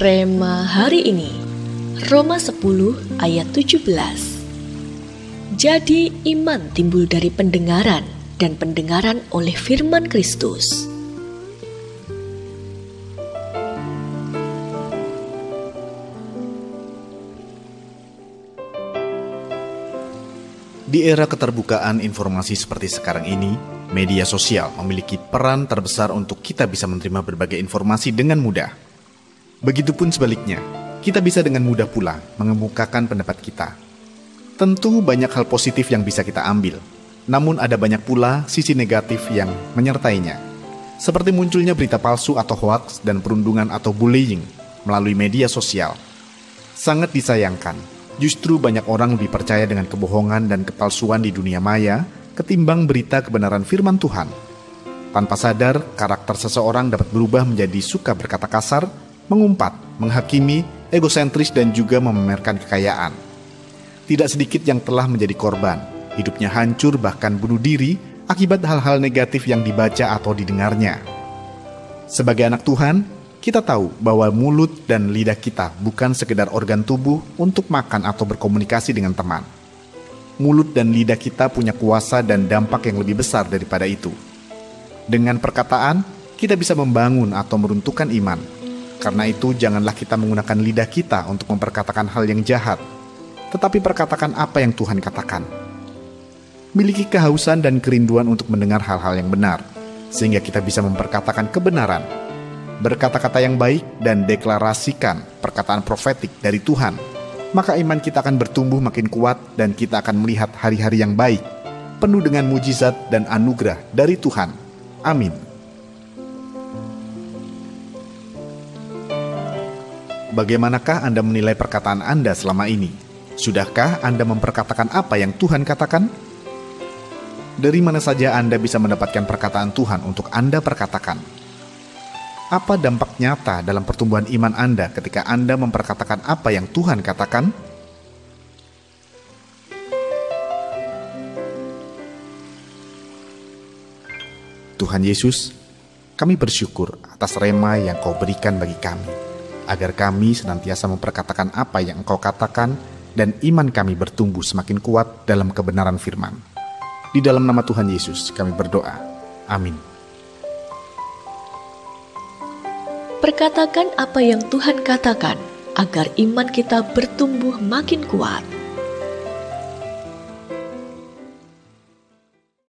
Rema hari ini Roma 10 ayat 17 Jadi iman timbul dari pendengaran dan pendengaran oleh firman Kristus. Di era keterbukaan informasi seperti sekarang ini, media sosial memiliki peran terbesar untuk kita bisa menerima berbagai informasi dengan mudah. Begitupun sebaliknya, kita bisa dengan mudah pula mengemukakan pendapat kita. Tentu banyak hal positif yang bisa kita ambil, namun ada banyak pula sisi negatif yang menyertainya. Seperti munculnya berita palsu atau hoax dan perundungan atau bullying melalui media sosial. Sangat disayangkan, justru banyak orang lebih percaya dengan kebohongan dan kepalsuan di dunia maya ketimbang berita kebenaran firman Tuhan. Tanpa sadar, karakter seseorang dapat berubah menjadi suka berkata kasar mengumpat, menghakimi, egosentris dan juga memamerkan kekayaan. Tidak sedikit yang telah menjadi korban, hidupnya hancur bahkan bunuh diri akibat hal-hal negatif yang dibaca atau didengarnya. Sebagai anak Tuhan, kita tahu bahwa mulut dan lidah kita bukan sekedar organ tubuh untuk makan atau berkomunikasi dengan teman. Mulut dan lidah kita punya kuasa dan dampak yang lebih besar daripada itu. Dengan perkataan, kita bisa membangun atau meruntuhkan iman, karena itu, janganlah kita menggunakan lidah kita untuk memperkatakan hal yang jahat, tetapi perkatakan apa yang Tuhan katakan. Miliki kehausan dan kerinduan untuk mendengar hal-hal yang benar, sehingga kita bisa memperkatakan kebenaran, berkata-kata yang baik, dan deklarasikan perkataan profetik dari Tuhan. Maka iman kita akan bertumbuh makin kuat, dan kita akan melihat hari-hari yang baik, penuh dengan mujizat dan anugerah dari Tuhan. Amin. Bagaimanakah Anda menilai perkataan Anda selama ini? Sudahkah Anda memperkatakan apa yang Tuhan katakan? Dari mana saja Anda bisa mendapatkan perkataan Tuhan untuk Anda perkatakan? Apa dampak nyata dalam pertumbuhan iman Anda ketika Anda memperkatakan apa yang Tuhan katakan? Tuhan Yesus, kami bersyukur atas rema yang kau berikan bagi kami agar kami senantiasa memperkatakan apa yang Engkau katakan dan iman kami bertumbuh semakin kuat dalam kebenaran firman. Di dalam nama Tuhan Yesus kami berdoa. Amin. Perkatakan apa yang Tuhan katakan agar iman kita bertumbuh makin kuat.